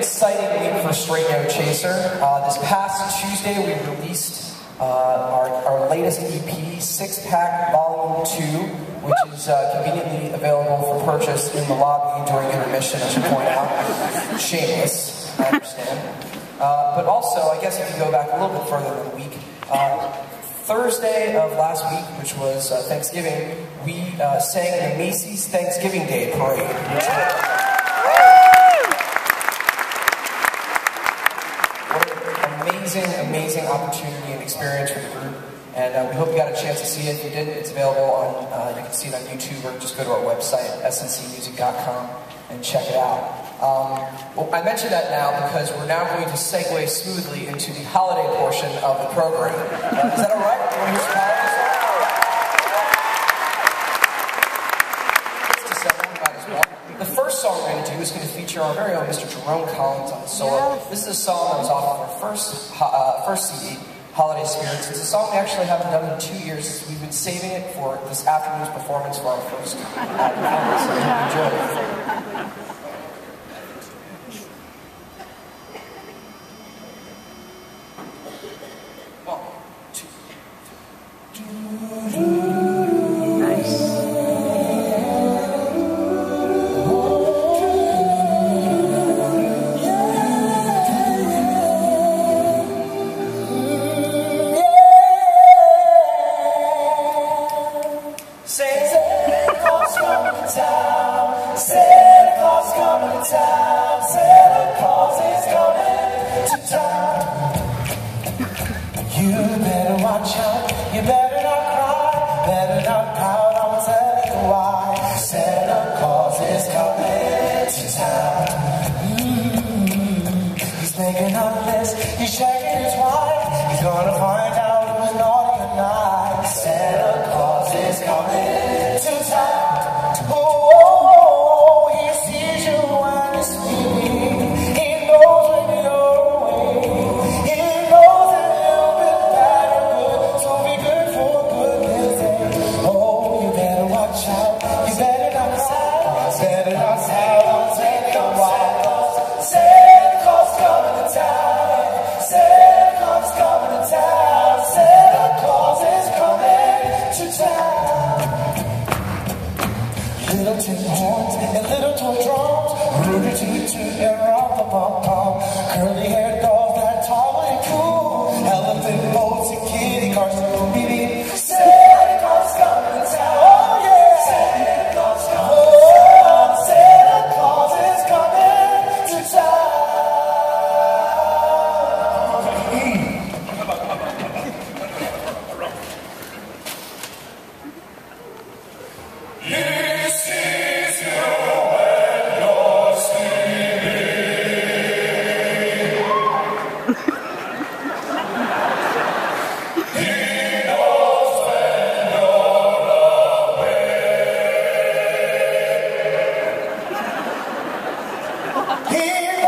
exciting week for Straight No Chaser. Uh, this past Tuesday, we released uh, our, our latest EP, Six Pack Volume 2, which is uh, conveniently available for purchase in the lobby during intermission, as you point out. Shameless, I understand. Uh, but also, I guess if you go back a little bit further than a week, uh, Thursday of last week, which was uh, Thanksgiving, we sang the Macy's Thanksgiving Day Parade. Amazing, amazing opportunity and experience for the group. And uh, we hope you got a chance to see it. If you didn't, it's available on, uh, you can see it on YouTube or just go to our website, sncmusic.com, and check it out. Um, well, I mention that now because we're now going to segue smoothly into the holiday portion of the program. Uh, is that all right? You want to hear some holiday songs? It's December, we might as well. The first song we're going to do is going to feature our very own Mr. Jerome Collins on the solo. This is a song that was off of our first, uh, first CD, Holiday Spirits. It's a song we actually haven't done in two years. We've been saving it for this afternoon's performance for our first uh, performance. He's checking his wife. He's gonna find Little tin horns and little toy drums, rooty toot toot and rock the pom pom. Curly haired He